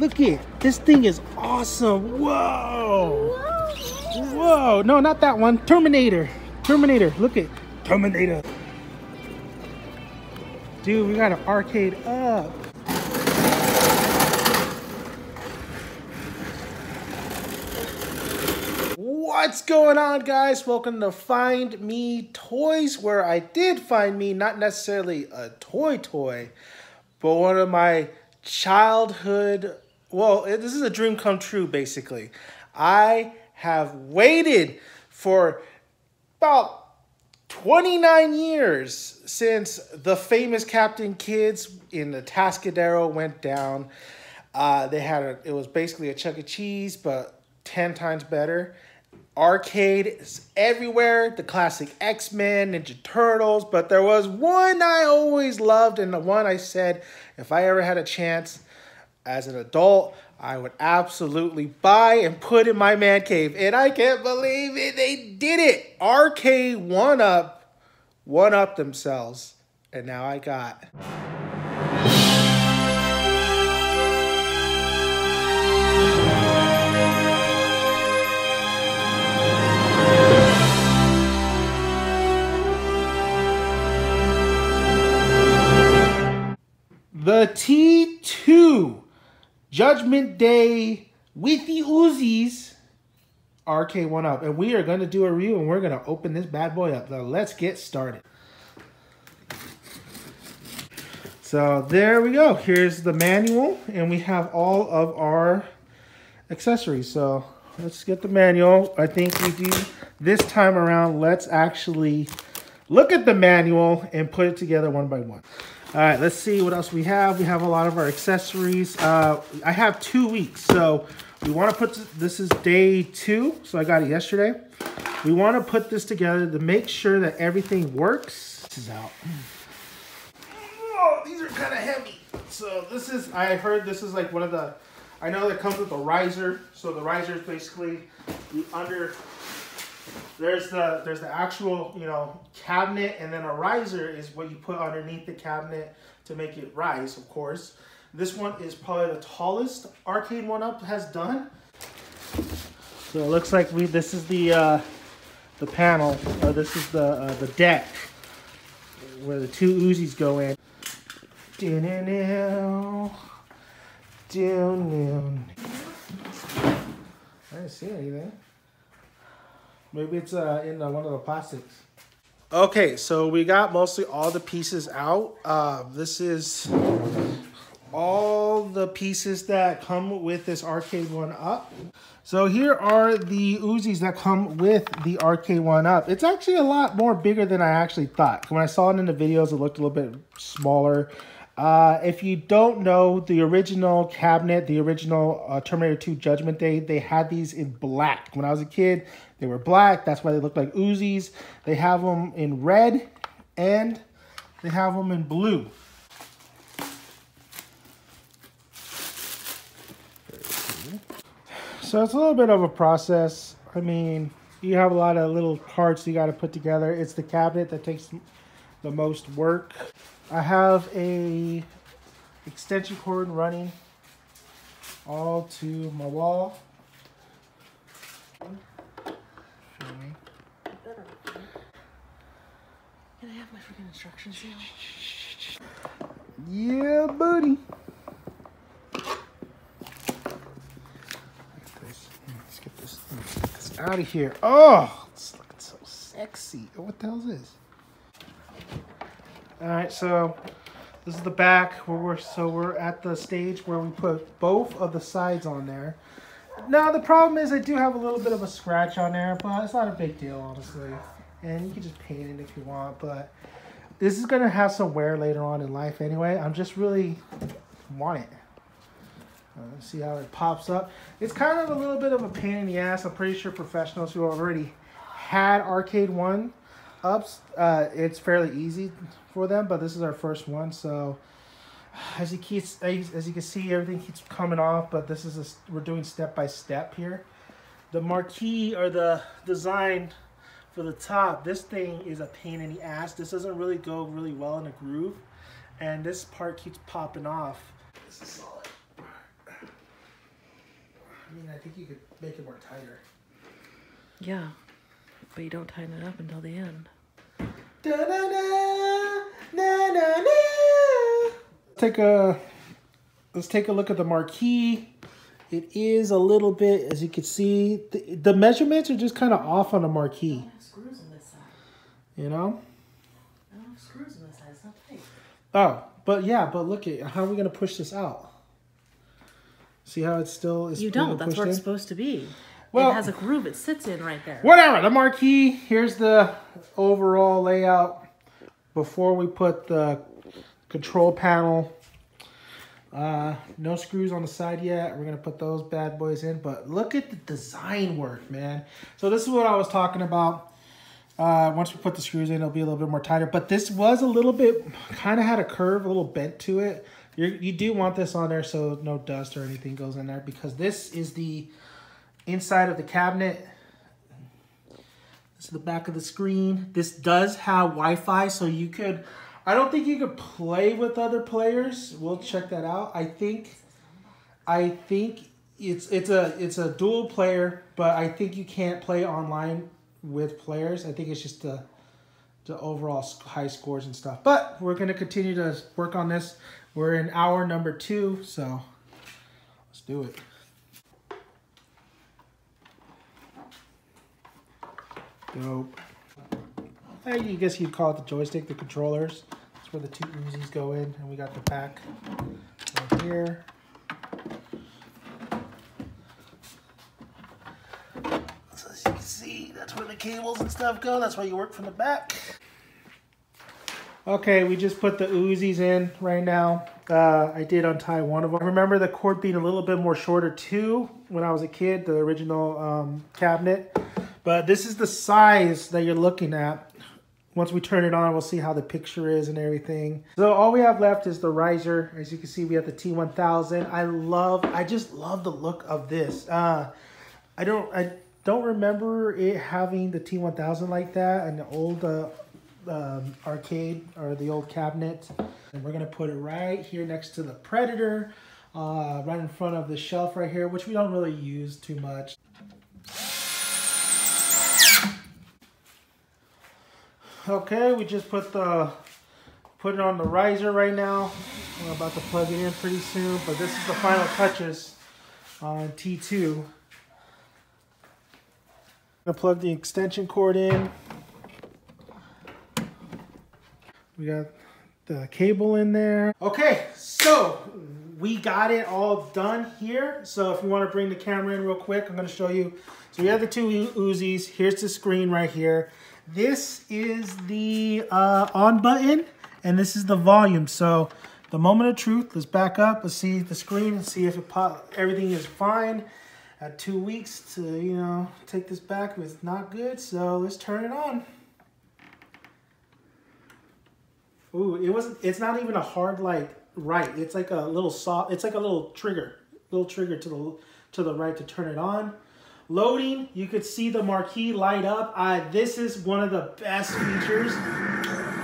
look it. This thing is awesome. Whoa. Whoa. No, not that one. Terminator. Terminator. Look it. Terminator. Dude, we got an arcade up. What's going on, guys? Welcome to Find Me Toys, where I did find me not necessarily a toy toy, but one of my childhood. Well, this is a dream come true, basically. I have waited for about 29 years since the famous Captain Kids in Atascadero went down. Uh, they had a, it was basically a Chuck E. Cheese, but 10 times better arcade is everywhere. The classic X Men, Ninja Turtles, but there was one I always loved, and the one I said if I ever had a chance as an adult, I would absolutely buy and put in my man cave. And I can't believe it. They did it. Arcade one up, one up themselves. And now I got. Judgment Day with the Uzis Arcade1Up. And we are going to do a review and we're going to open this bad boy up. Now let's get started. So there we go. Here's the manual and we have all of our accessories. So let's get the manual. I think we do this time around. Let's actually look at the manual and put it together one by one. All right, let's see what else we have. We have a lot of our accessories. Uh, I have two weeks, so we want to put, this is day two, so I got it yesterday. We want to put this together to make sure that everything works. This is out. Oh, these are kind of heavy. So this is, I heard this is like one of the, I know that comes with a riser. So the riser is basically the under there's the there's the actual you know cabinet, and then a riser is what you put underneath the cabinet to make it rise. Of course, this one is probably the tallest arcade one up has done. So it looks like we this is the uh, the panel, or this is the uh, the deck where the two Uzis go in. Down, down, I didn't see anything. Maybe it's uh, in uh, one of the plastics. Okay, so we got mostly all the pieces out. Uh, this is all the pieces that come with this arcade one up. So here are the Uzis that come with the Arcade1Up. It's actually a lot more bigger than I actually thought. When I saw it in the videos, it looked a little bit smaller. Uh, if you don't know, the original cabinet, the original uh, Terminator 2 Judgment Day, they had these in black. When I was a kid, they were black. That's why they look like Uzis. They have them in red and they have them in blue. So it's a little bit of a process. I mean, you have a lot of little parts you got to put together. It's the cabinet that takes the most work. I have a extension cord running all to my wall. Can I have my freaking instructions now? Yeah, buddy. Let's get this, let's get this out of here. Oh, it's looking so sexy. What the hell is this? All right, so this is the back where we're so we're at the stage where we put both of the sides on there. Now the problem is I do have a little bit of a scratch on there, but it's not a big deal honestly. And you can just paint it if you want, but this is gonna have some wear later on in life anyway. I'm just really want it. Uh, see how it pops up. It's kind of a little bit of a pain in the ass. I'm pretty sure professionals who already had Arcade One ups, uh, it's fairly easy for them, but this is our first one, so as you keeps as you can see, everything keeps coming off, but this is a, we're doing step by step here. The marquee or the design for the top, this thing is a pain in the ass. This doesn't really go really well in a groove, and this part keeps popping off. This is solid. I mean, I think you could make it more tighter. Yeah. But you don't tighten it up until the end. Da, na, na. Take a let's take a look at the marquee. It is a little bit, as you can see, the, the measurements are just kind of off on the marquee. screws on this side. You know? I don't have screws on this side. It's not tight. Oh, but yeah, but look at how are we gonna push this out? See how it's still is. You don't. That's where it's in? supposed to be. Well- it has a groove it sits in right there. Whatever. The marquee. Here's the overall layout before we put the control panel. Uh, no screws on the side yet. We're gonna put those bad boys in, but look at the design work, man. So this is what I was talking about. Uh, once we put the screws in, it'll be a little bit more tighter. But this was a little bit, kind of had a curve, a little bent to it. you you do want this on there so no dust or anything goes in there because this is the inside of the cabinet. This is the back of the screen. This does have Wi-Fi, so you could. I don't think you could play with other players. We'll check that out. I think. I think it's it's a it's a dual player, but I think you can't play online with players. I think it's just the the overall high scores and stuff. But we're gonna continue to work on this. We're in hour number two, so let's do it. Dope. I guess you'd call it the joystick, the controllers. That's where the two Uzis go in, and we got the back right here. So as you can see, that's where the cables and stuff go. That's why you work from the back. Okay, we just put the Uzis in right now. Uh, I did untie one of them. I remember the cord being a little bit more shorter too when I was a kid, the original um, cabinet. But this is the size that you're looking at. Once we turn it on, we'll see how the picture is and everything. So all we have left is the riser. As you can see, we have the T1000. I love, I just love the look of this. Uh, I don't, I don't remember it having the T1000 like that and the old uh, um, arcade or the old cabinet. And we're gonna put it right here next to the Predator, uh, right in front of the shelf right here, which we don't really use too much. Okay, we just put the put it on the riser right now. We're about to plug it in pretty soon, but this is the final touches on T2. Gonna plug the extension cord in. We got the cable in there. Okay, so we got it all done here. So if you want to bring the camera in real quick, I'm going to show you. So we have the two Uzis. Here's the screen right here. This is the uh, on button, and this is the volume. So the moment of truth. Let's back up. Let's see the screen and see if it pop, everything is fine. At two weeks to you know take this back if it's not good. So let's turn it on. Ooh, it wasn't. It's not even a hard like right. It's like a little soft. It's like a little trigger, little trigger to the to the right to turn it on. Loading, you could see the marquee light up. Uh, this is one of the best features.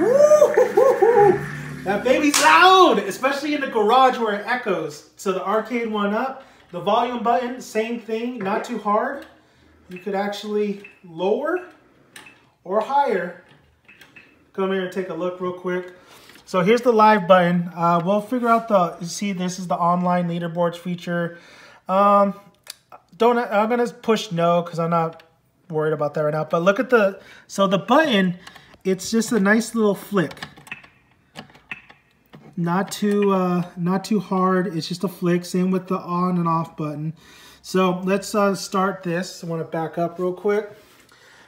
Woo! That baby's loud, especially in the garage where it echoes. So the arcade one up, the volume button, same thing, not too hard. You could actually lower or higher come here and take a look real quick. So here's the live button. Uh, we'll figure out the, see this is the online leaderboards feature. Um, don't, I'm gonna push no because I'm not worried about that right now. But look at the, so the button, it's just a nice little flick. Not too, uh, not too hard. It's just a flick. Same with the on and off button. So let's uh, start this. I want to back up real quick.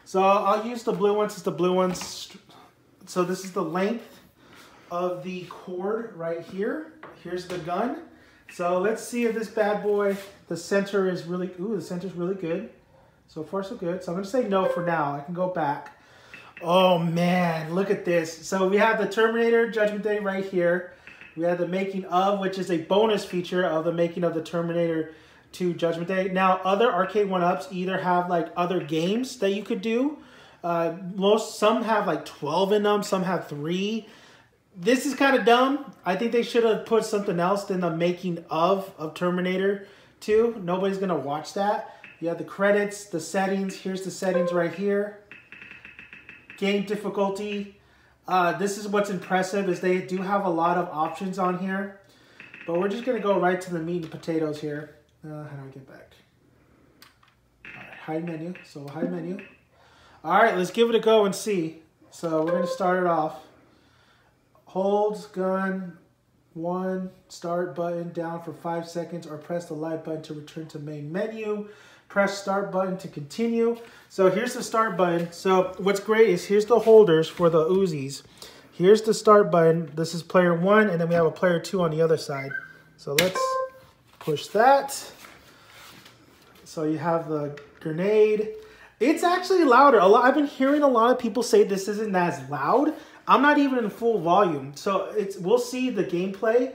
So I'll use the blue ones. It's the blue ones so this is the length of the cord right here. Here's the gun. So let's see if this bad boy, the center is really, ooh, the center's really good. So far so good. So I'm gonna say no for now. I can go back. Oh man, look at this. So we have the Terminator Judgment Day right here. We have the making of, which is a bonus feature of the making of the Terminator 2 Judgment Day. Now, other arcade one-ups either have like other games that you could do. Uh, most some have like 12 in them, some have three. This is kind of dumb. I think they should have put something else than the making of of Terminator too. Nobody's gonna watch that. You have the credits, the settings. Here's the settings right here. Game difficulty. Uh, this is what's impressive is they do have a lot of options on here. But we're just gonna go right to the meat and potatoes here. Uh, how do I get back? All right, hide menu. So hide menu. All right, let's give it a go and see. So we're gonna start it off. Hold gun one start button down for five seconds or press the light button to return to main menu. Press start button to continue. So here's the start button. So what's great is here's the holders for the Uzis. Here's the start button. This is player one, and then we have a player two on the other side. So let's push that. So you have the grenade. It's actually louder. I've been hearing a lot of people say this isn't as loud. I'm not even in full volume. So it's we'll see the gameplay,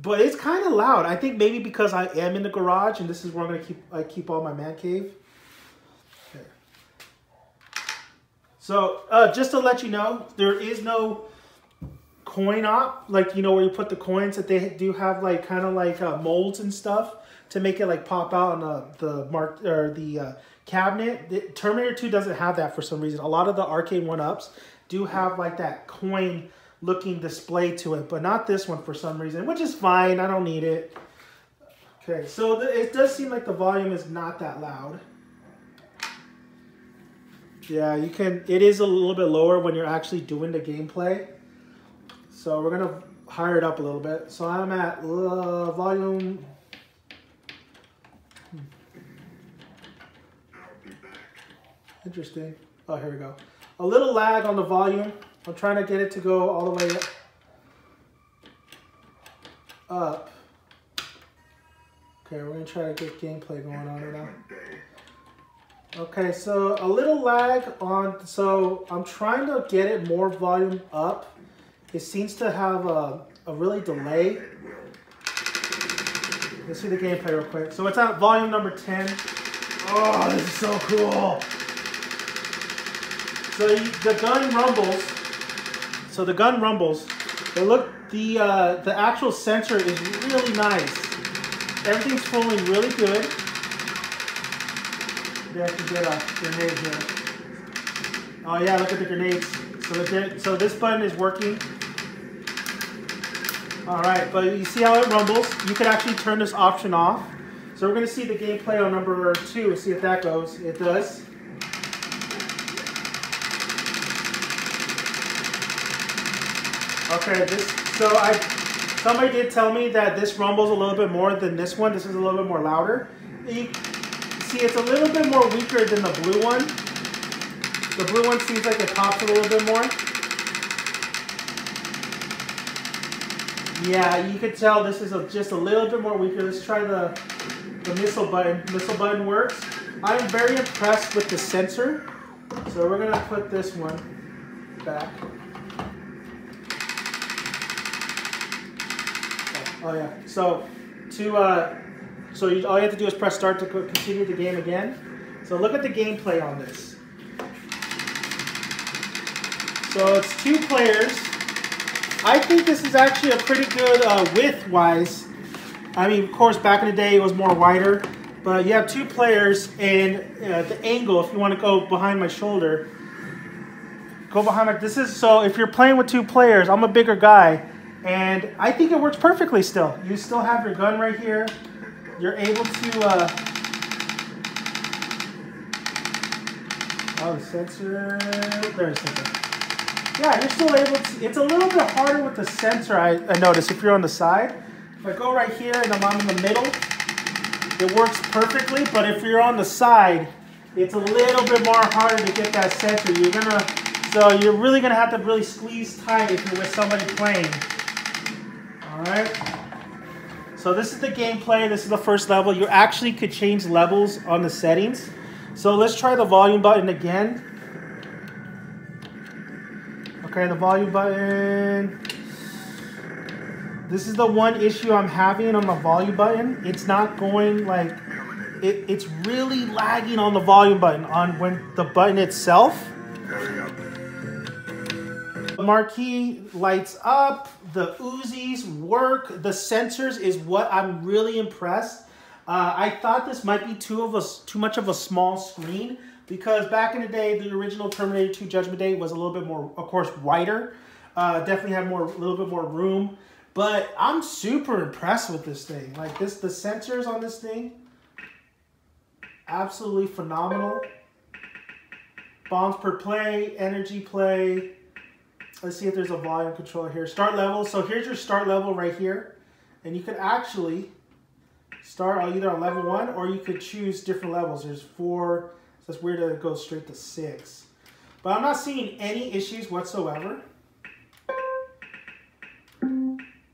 but it's kind of loud. I think maybe because I am in the garage and this is where I'm gonna keep I keep all my man cave. Okay. So uh, just to let you know, there is no coin op, like you know where you put the coins that they do have like kind of like uh, molds and stuff to make it like pop out on the the mark or the uh, cabinet. The, Terminator 2 doesn't have that for some reason. A lot of the arcade one ups do have like that coin looking display to it, but not this one for some reason, which is fine. I don't need it. Okay, so it does seem like the volume is not that loud. Yeah, you can, it is a little bit lower when you're actually doing the gameplay. So we're gonna higher it up a little bit. So I'm at uh, volume. Interesting. Oh, here we go. A little lag on the volume. I'm trying to get it to go all the way up. Okay, we're gonna try to get gameplay going on right now. Okay, so a little lag on, so I'm trying to get it more volume up. It seems to have a, a really delay. Let's see the gameplay real quick. So it's at volume number 10. Oh, this is so cool. The gun rumbles. So the gun rumbles. But look, the uh, the actual sensor is really nice. Everything's flowing really good. They I can get a grenade here. Oh yeah, look at the grenades. So the, so this button is working. All right, but you see how it rumbles? You could actually turn this option off. So we're gonna see the gameplay on number two, see if that goes. It does. Okay, this, so I, somebody did tell me that this rumbles a little bit more than this one. This is a little bit more louder. You, see, it's a little bit more weaker than the blue one. The blue one seems like it pops a little bit more. Yeah, you could tell this is a, just a little bit more weaker. Let's try the, the missile button. Missile button works. I'm very impressed with the sensor. So we're gonna put this one back. Oh yeah. So to uh, so you, all you have to do is press start to continue the game again. So look at the gameplay on this. So it's two players. I think this is actually a pretty good uh, width-wise. I mean, of course, back in the day it was more wider, but you have two players, and uh, the angle, if you want to go behind my shoulder, go behind my. This is so. If you're playing with two players, I'm a bigger guy. And I think it works perfectly still. You still have your gun right here. You're able to, uh, oh, the sensor, there's sensor. Yeah, you're still able to, it's a little bit harder with the sensor, I, I notice, if you're on the side. If I go right here and I'm in the middle, it works perfectly, but if you're on the side, it's a little bit more harder to get that sensor. You're gonna, so you're really gonna have to really squeeze tight if you're with somebody playing. Alright. So this is the gameplay. This is the first level. You actually could change levels on the settings. So let's try the volume button again. Okay, the volume button. This is the one issue I'm having on the volume button. It's not going like, it, it's really lagging on the volume button on when the button itself. The marquee lights up, the Uzis work, the sensors is what I'm really impressed. Uh, I thought this might be too of a too much of a small screen because back in the day, the original Terminator 2 Judgment Day was a little bit more, of course, wider. Uh, definitely had more, a little bit more room. But I'm super impressed with this thing. Like this, the sensors on this thing, absolutely phenomenal. Bombs per play, energy play. Let's see if there's a volume control here. Start level. So here's your start level right here. And you could actually start either on level one or you could choose different levels. There's four, so it's weird to go straight to six. But I'm not seeing any issues whatsoever.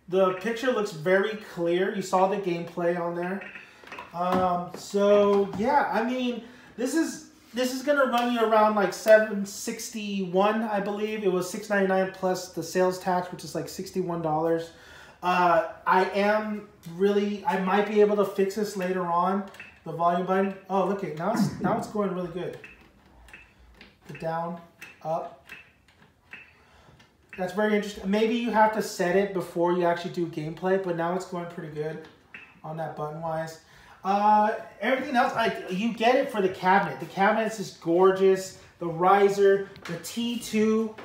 The picture looks very clear. You saw the gameplay on there. Um, so yeah, I mean, this is this is gonna run you around like 761, I believe. It was 699 plus the sales tax, which is like $61. Uh, I am really, I might be able to fix this later on. The volume button. Oh, look it now. It's now it's going really good. The down, up. That's very interesting. Maybe you have to set it before you actually do gameplay, but now it's going pretty good on that button wise. Uh, everything else, like you get it for the cabinet. The cabinet is just gorgeous. The riser, the T2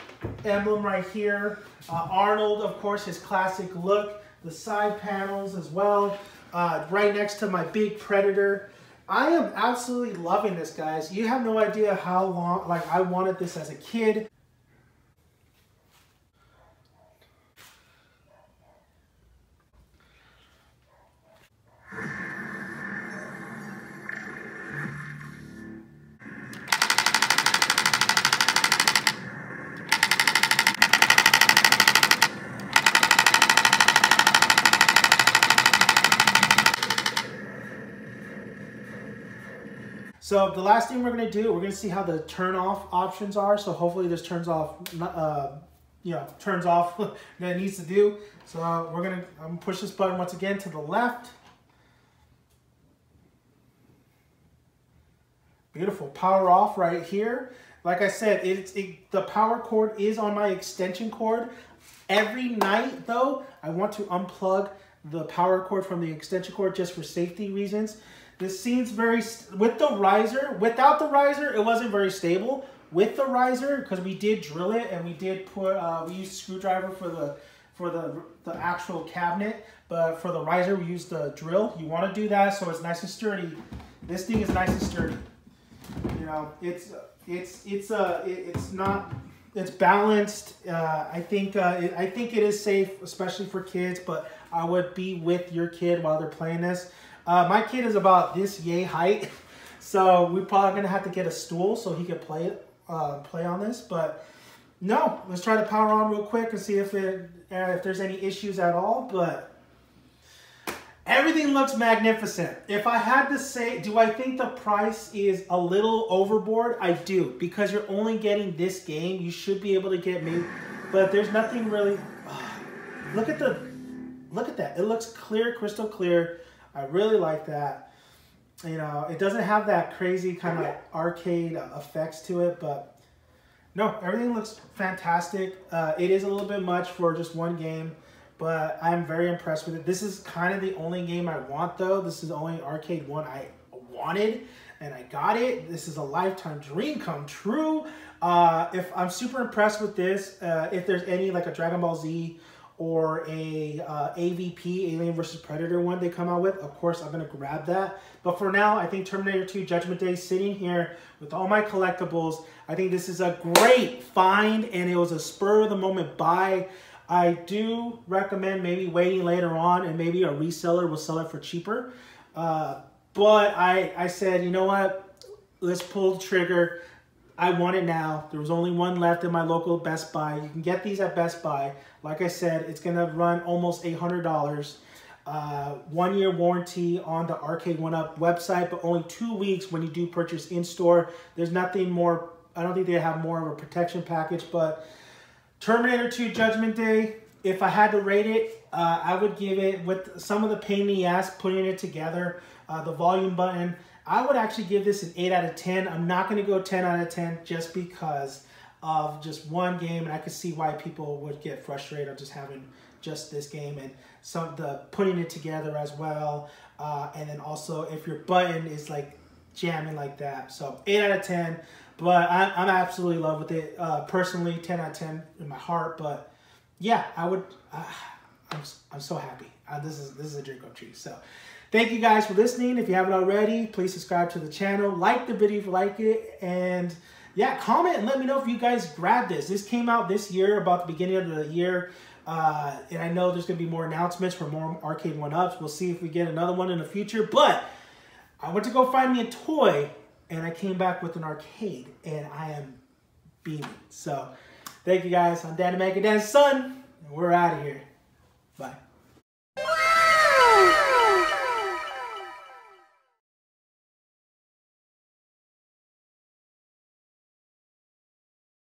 emblem right here. Uh, Arnold, of course, his classic look. The side panels as well. Uh, right next to my big Predator. I am absolutely loving this, guys. You have no idea how long, like I wanted this as a kid. So the last thing we're gonna do, we're gonna see how the turn off options are. So hopefully this turns off, uh, you know, turns off that it needs to do. So uh, we're gonna, I'm gonna push this button once again to the left. Beautiful, power off right here. Like I said, it's it, the power cord is on my extension cord. Every night though, I want to unplug the power cord from the extension cord just for safety reasons. This seems very, with the riser, without the riser, it wasn't very stable. With the riser, because we did drill it and we did put, uh, we used screwdriver for the, for the, the actual cabinet, but for the riser, we used the drill. You want to do that so it's nice and sturdy. This thing is nice and sturdy. You know, it's, it's, it's, uh, it, it's not, it's balanced. Uh, I think, uh, it, I think it is safe, especially for kids, but I would be with your kid while they're playing this. Uh, my kid is about this yay height, so we're probably gonna have to get a stool so he can play uh, play on this. But no, let's try to power on real quick and see if it uh, if there's any issues at all. But everything looks magnificent. If I had to say, do I think the price is a little overboard? I do because you're only getting this game. You should be able to get me, but there's nothing really. look at the, look at that. It looks clear, crystal clear. I really like that. You know, it doesn't have that crazy kind of arcade effects to it, but no, everything looks fantastic. Uh, it is a little bit much for just one game, but I'm very impressed with it. This is kind of the only game I want, though. This is the only arcade one I wanted, and I got it. This is a lifetime dream come true. Uh, if I'm super impressed with this, uh, if there's any like a Dragon Ball Z or a uh, AVP, Alien vs. Predator one they come out with, of course I'm going to grab that. But for now, I think Terminator 2 Judgment Day sitting here with all my collectibles, I think this is a great find and it was a spur of the moment buy. I do recommend maybe waiting later on and maybe a reseller will sell it for cheaper. Uh, but I, I said, you know what, let's pull the trigger. I want it now. There was only one left in my local Best Buy. You can get these at Best Buy. Like I said, it's going to run almost $800. Uh, one year warranty on the Arcade One Up website, but only two weeks when you do purchase in store. There's nothing more, I don't think they have more of a protection package, but Terminator 2 Judgment Day, if I had to rate it, uh, I would give it, with some of the pain in the ass putting it together, uh, the volume button, I would actually give this an 8 out of 10. I'm not going to go 10 out of 10 just because of just one game, and I could see why people would get frustrated of just having just this game and some the putting it together as well. Uh, and then also if your button is like jamming like that. So eight out of ten. But I, I'm absolutely in love with it. Uh, personally, ten out of ten in my heart. But yeah, I would. Uh, I'm I'm so happy. Uh, this is this is a drink of treat. So. Thank you guys for listening. If you haven't already, please subscribe to the channel. Like the video if you like it. And yeah, comment and let me know if you guys grabbed this. This came out this year, about the beginning of the year. Uh, and I know there's going to be more announcements for more arcade one-ups. We'll see if we get another one in the future. But I went to go find me a toy, and I came back with an arcade, and I am beaming. So thank you guys. I'm Dan the Man son, and we're out of here. Bye.